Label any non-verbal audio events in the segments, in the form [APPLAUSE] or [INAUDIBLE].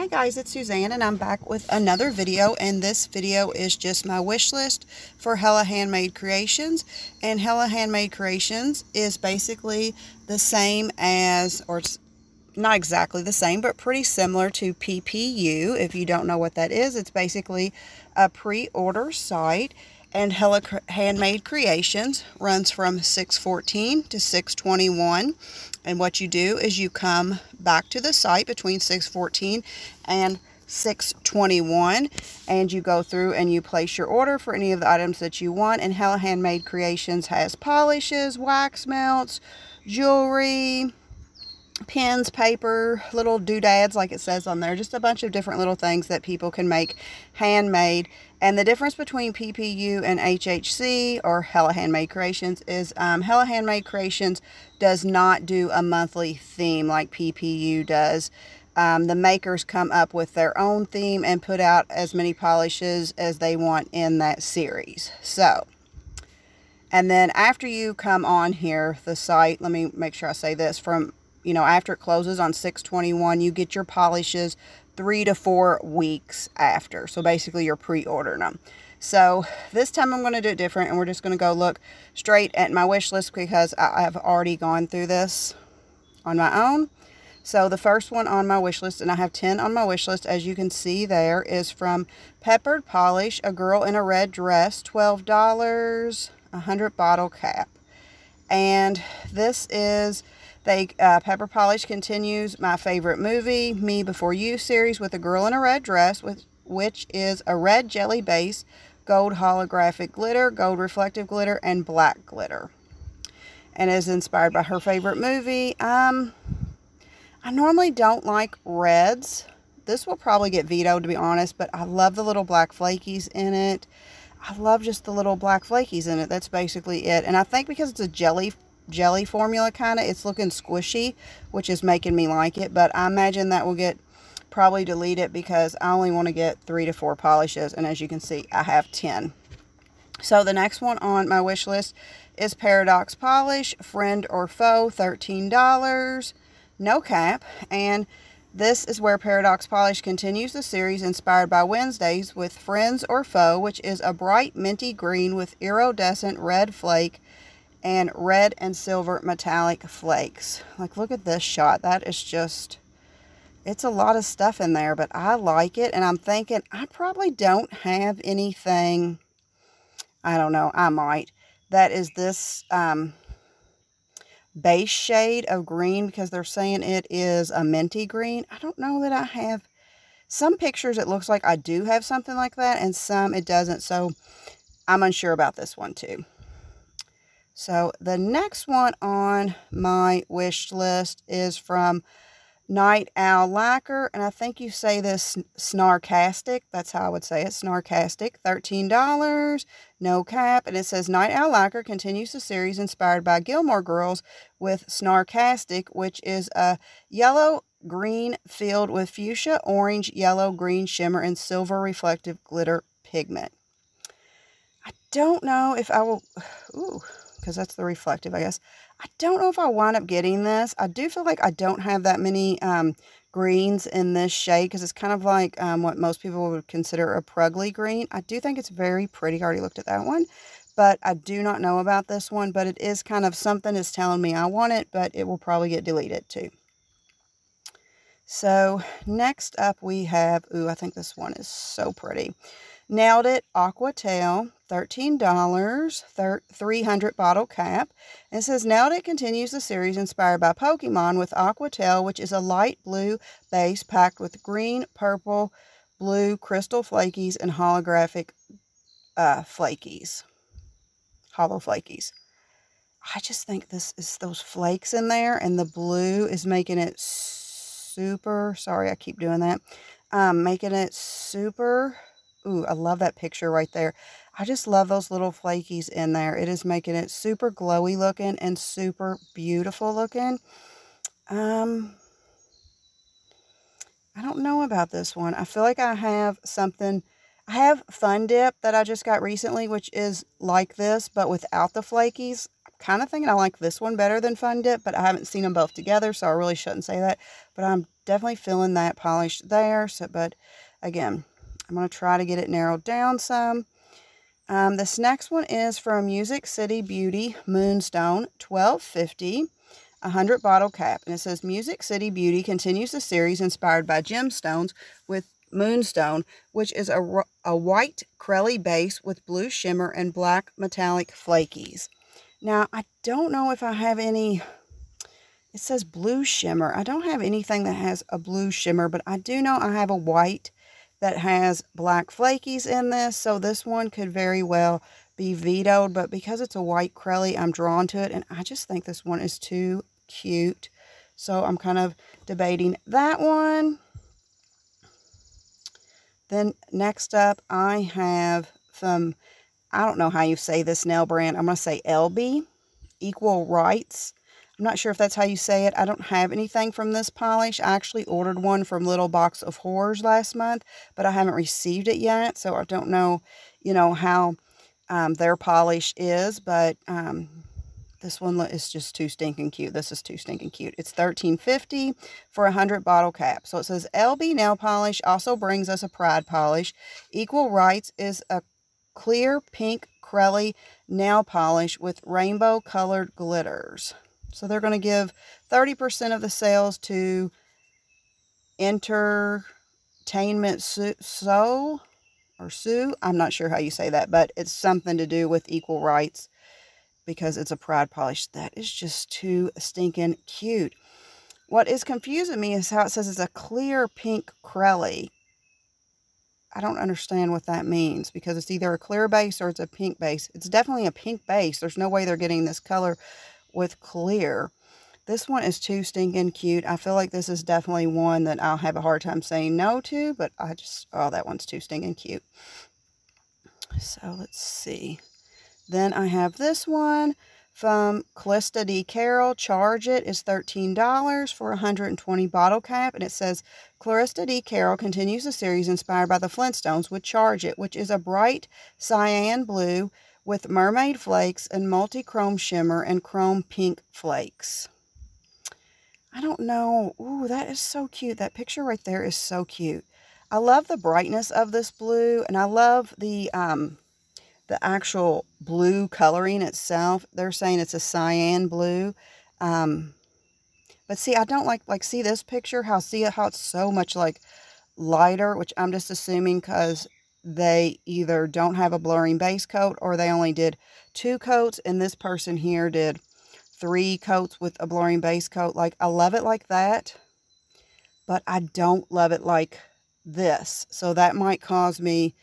Hi guys, it's Suzanne and I'm back with another video and this video is just my wish list for Hella Handmade Creations and Hella Handmade Creations is basically the same as, or it's not exactly the same, but pretty similar to PPU. If you don't know what that is, it's basically a pre-order site and Hella Handmade Creations runs from 614 to 621 and what you do is you come back to the site between 614 and 621 and you go through and you place your order for any of the items that you want and Hella Handmade Creations has polishes, wax melts, jewelry, pens, paper, little doodads like it says on there. Just a bunch of different little things that people can make handmade. And the difference between PPU and HHC or Hella Handmade Creations is um, Hella Handmade Creations does not do a monthly theme like PPU does. Um, the makers come up with their own theme and put out as many polishes as they want in that series. So, and then after you come on here, the site, let me make sure I say this, from you know, after it closes on 621, you get your polishes three to four weeks after. So basically you're pre-ordering them. So this time I'm going to do it different and we're just going to go look straight at my wish list because I have already gone through this on my own. So the first one on my wish list, and I have 10 on my wish list, as you can see there, is from Peppered Polish, A Girl in a Red Dress, $12, 100 bottle cap. And this is they uh, Pepper Polish continues my favorite movie, Me Before You series with a girl in a red dress, with which is a red jelly base, gold holographic glitter, gold reflective glitter, and black glitter. And is inspired by her favorite movie. Um, I normally don't like reds. This will probably get vetoed to be honest, but I love the little black flakies in it. I love just the little black flakies in it. That's basically it. And I think because it's a jelly jelly formula kind of. It's looking squishy, which is making me like it. But I imagine that will get probably deleted because I only want to get three to four polishes. And as you can see, I have 10. So the next one on my wish list is Paradox Polish, Friend or Foe, $13, no cap. And this is where Paradox Polish continues the series inspired by Wednesdays with Friends or Foe, which is a bright minty green with iridescent red flake and red and silver metallic flakes. Like, look at this shot. That is just, it's a lot of stuff in there, but I like it. And I'm thinking, I probably don't have anything, I don't know, I might, that is this um, base shade of green because they're saying it is a minty green. I don't know that I have, some pictures it looks like I do have something like that and some it doesn't. So I'm unsure about this one too. So the next one on my wish list is from Night Owl Lacquer. And I think you say this Snarkastic. That's how I would say it. Snarkastic. $13. No cap. And it says Night Owl Lacquer continues the series inspired by Gilmore Girls with Snarkastic, which is a yellow green filled with fuchsia, orange, yellow, green shimmer, and silver reflective glitter pigment. I don't know if I will... [SIGHS] Ooh because that's the reflective, I guess. I don't know if I wind up getting this. I do feel like I don't have that many um, greens in this shade because it's kind of like um, what most people would consider a prugly green. I do think it's very pretty. I already looked at that one. But I do not know about this one. But it is kind of something is telling me I want it. But it will probably get deleted too. So next up we have, ooh, I think this one is so pretty. Nailed It Aquatail, $13, 300 bottle cap. And it says, Nailed It continues the series inspired by Pokemon with Aquatail, which is a light blue base packed with green, purple, blue crystal flakies and holographic uh, flakies. Hollow flakies. I just think this is those flakes in there and the blue is making it super, sorry I keep doing that, um, making it super Ooh, I love that picture right there. I just love those little flakies in there. It is making it super glowy looking and super beautiful looking. Um, I don't know about this one. I feel like I have something. I have Fun Dip that I just got recently, which is like this, but without the flakies. I'm kind of thinking I like this one better than Fun Dip, but I haven't seen them both together, so I really shouldn't say that. But I'm definitely feeling that polish there. So, but again, I'm going to try to get it narrowed down some. Um, this next one is from Music City Beauty Moonstone 1250. 100 bottle cap. And it says Music City Beauty continues the series inspired by gemstones with Moonstone, which is a, a white Crelly base with blue shimmer and black metallic flakies. Now, I don't know if I have any, it says blue shimmer. I don't have anything that has a blue shimmer, but I do know I have a white that has black flakies in this. So this one could very well be vetoed, but because it's a white Crelly, I'm drawn to it. And I just think this one is too cute. So I'm kind of debating that one. Then next up, I have some, I don't know how you say this nail brand. I'm going to say LB, Equal Rights. I'm not sure if that's how you say it. I don't have anything from this polish. I actually ordered one from Little Box of Horrors last month, but I haven't received it yet. So I don't know, you know, how um, their polish is, but um, this one is just too stinking cute. This is too stinking cute. It's $13.50 for a 100 bottle cap. So it says LB nail polish also brings us a pride polish. Equal Rights is a clear pink Crelly nail polish with rainbow colored glitters. So they're going to give 30% of the sales to Entertainment So or Sue. I'm not sure how you say that, but it's something to do with equal rights because it's a pride polish. That is just too stinking cute. What is confusing me is how it says it's a clear pink Crelly. I don't understand what that means because it's either a clear base or it's a pink base. It's definitely a pink base. There's no way they're getting this color with clear. This one is too stinking cute. I feel like this is definitely one that I'll have a hard time saying no to, but I just, oh, that one's too stinking cute. So let's see. Then I have this one from Colores de Carol. Charge it is $13 for a 120 bottle cap. And it says, Colores de Carol continues the series inspired by the Flintstones with Charge It, which is a bright cyan blue with mermaid flakes and multi-chrome shimmer and chrome pink flakes. I don't know. Ooh, that is so cute. That picture right there is so cute. I love the brightness of this blue, and I love the um, the actual blue coloring itself. They're saying it's a cyan blue. Um, but see, I don't like, like, see this picture? How, see how it's so much, like, lighter, which I'm just assuming because they either don't have a blurring base coat or they only did two coats. And this person here did three coats with a blurring base coat. Like, I love it like that, but I don't love it like this. So that might cause me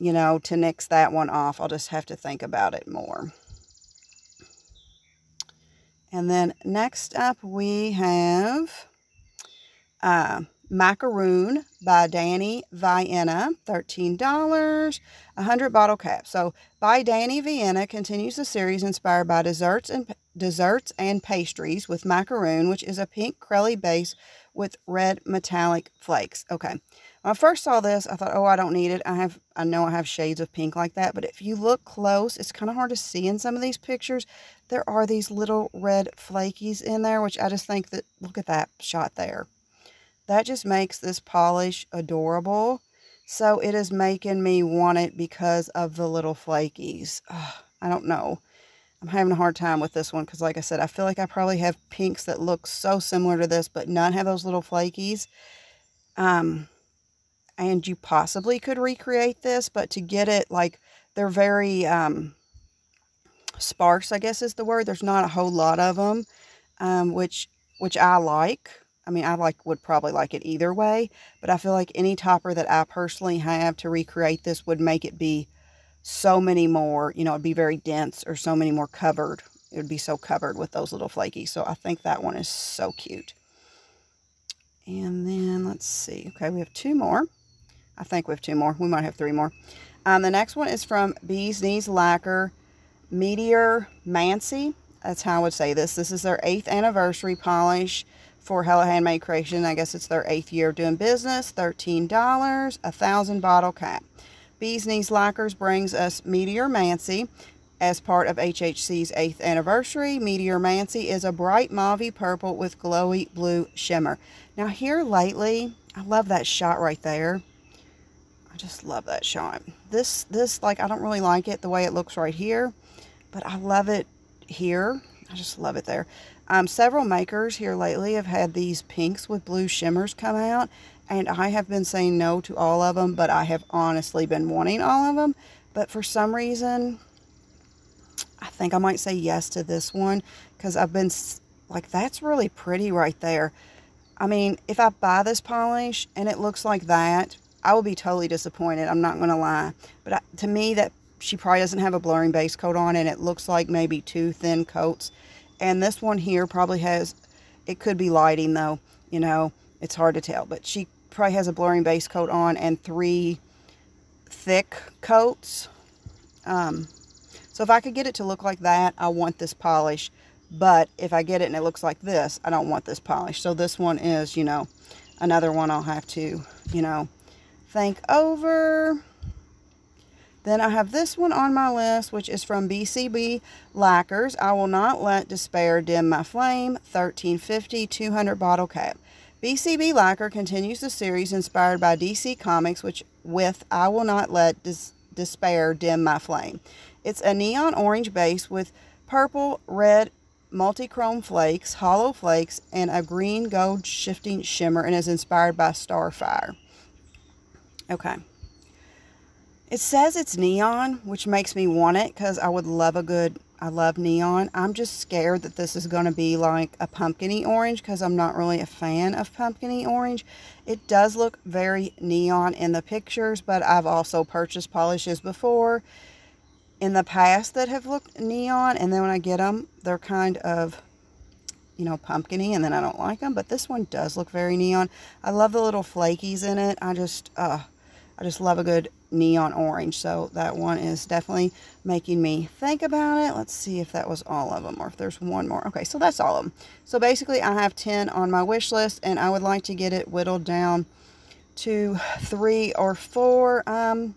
you know, to nix that one off. I'll just have to think about it more. And then next up we have uh, Macaroon by Danny Vienna, $13, 100 bottle cap. So by Danny Vienna continues the series inspired by desserts and desserts and pastries with macaroon, which is a pink crelly base with red metallic flakes. Okay. When I first saw this, I thought, oh, I don't need it. I have, I know I have shades of pink like that, but if you look close, it's kind of hard to see in some of these pictures. There are these little red flakies in there, which I just think that, look at that shot there. That just makes this polish adorable. So it is making me want it because of the little flakies. Ugh, I don't know. I'm having a hard time with this one because, like I said, I feel like I probably have pinks that look so similar to this, but none have those little flakies. Um, and you possibly could recreate this, but to get it, like, they're very um, sparse, I guess is the word. There's not a whole lot of them, um, which, which I like. I mean, I like would probably like it either way, but I feel like any topper that I personally have to recreate this would make it be so many more, you know, it'd be very dense or so many more covered. It would be so covered with those little flakies. So I think that one is so cute. And then let's see. Okay, we have two more. I think we have two more. We might have three more. Um, the next one is from Bees Knees Lacquer Meteor Mancy. That's how I would say this. This is their eighth anniversary polish for Hella Handmade Creation. I guess it's their eighth year of doing business. $13, a thousand bottle cap. Bees Knees Lacquers brings us Meteor Mancy. as part of HHC's 8th anniversary. Meteor Mancy is a bright mauve purple with glowy blue shimmer. Now here lately, I love that shot right there. I just love that shot. This, this like, I don't really like it the way it looks right here, but I love it here. I just love it there. Um, several makers here lately have had these pinks with blue shimmers come out, and I have been saying no to all of them, but I have honestly been wanting all of them. But for some reason, I think I might say yes to this one because I've been like, that's really pretty right there. I mean, if I buy this polish and it looks like that, I will be totally disappointed. I'm not going to lie. But I, to me, that she probably doesn't have a blurring base coat on and it looks like maybe two thin coats. And this one here probably has, it could be lighting though, you know, it's hard to tell. But she probably has a blurring base coat on and three thick coats. Um, so if I could get it to look like that, I want this polish. But if I get it and it looks like this, I don't want this polish. So this one is, you know, another one I'll have to, you know, think over. Then I have this one on my list, which is from BCB Lacquers. I will not let despair dim my flame. 1350 200 bottle cap. BCB Lacquer continues the series inspired by DC Comics, which with I will not let des despair dim my flame. It's a neon orange base with purple, red, multi-chrome flakes, hollow flakes, and a green gold shifting shimmer and is inspired by Starfire. Okay. It says it's neon, which makes me want it because I would love a good, I love neon. I'm just scared that this is going to be like a pumpkiny orange because I'm not really a fan of pumpkiny orange. It does look very neon in the pictures, but I've also purchased polishes before in the past that have looked neon and then when I get them they're kind of you know pumpkiny and then I don't like them but this one does look very neon I love the little flakies in it I just uh I just love a good neon orange so that one is definitely making me think about it. Let's see if that was all of them or if there's one more. Okay so that's all of them so basically I have 10 on my wish list and I would like to get it whittled down to three or four. Um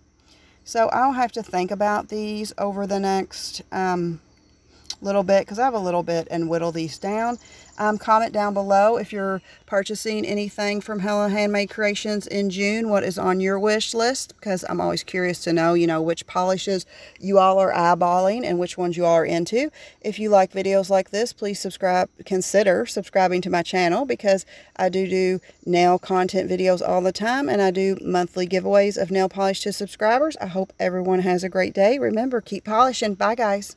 so I'll have to think about these over the next um, little bit because I have a little bit and whittle these down. Um, comment down below if you're purchasing anything from Hella Handmade Creations in June, what is on your wish list, because I'm always curious to know, you know, which polishes you all are eyeballing and which ones you all are into. If you like videos like this, please subscribe, consider subscribing to my channel because I do do nail content videos all the time and I do monthly giveaways of nail polish to subscribers. I hope everyone has a great day. Remember, keep polishing. Bye, guys.